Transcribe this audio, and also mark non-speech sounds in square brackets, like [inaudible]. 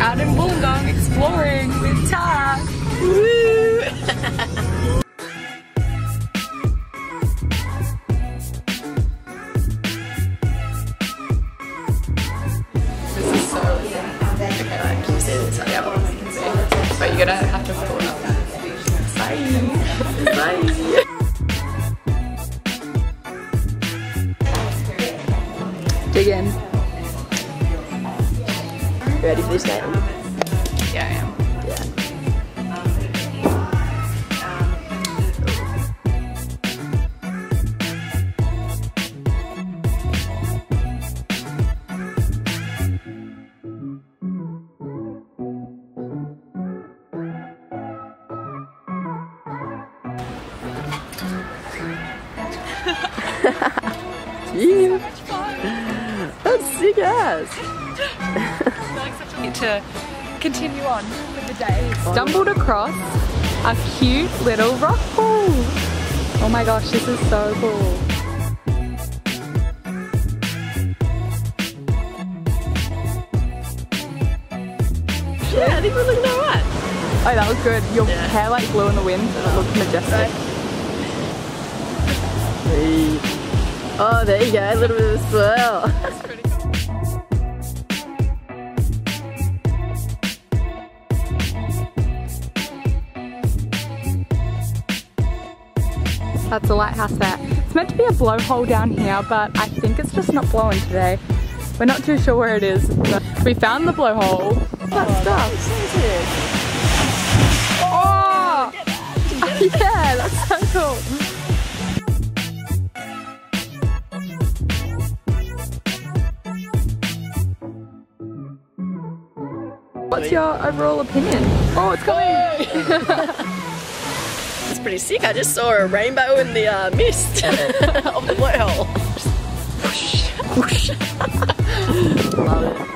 Out in Wollongong exploring with Tash. Woo! but you're gonna have to pull up. Sorry. Sorry. Dig in. You ready for this game? Yeah, I am. Yeah. [laughs] Sick ass. [laughs] to continue on with the day. Stumbled across a cute little rock pool. Oh my gosh, this is so cool. Yeah, I think we're looking alright. Oh, that was good. Your Yeah. hair like blew in the wind and it looked majestic. Hey. Oh, there you go, a little bit of a swirl. That's a lighthouse there. It's meant to be a blowhole down here, but I think it's just not blowing today. We're not too sure where it is, but we found the blowhole. What's That stuff. Oh! [laughs] yeah, that's so cool. What's your overall opinion? Oh, it's coming! [laughs] Pretty sick. I just saw a rainbow in the uh, mist [laughs] of the blowhole. Whoosh. Whoosh. Love it.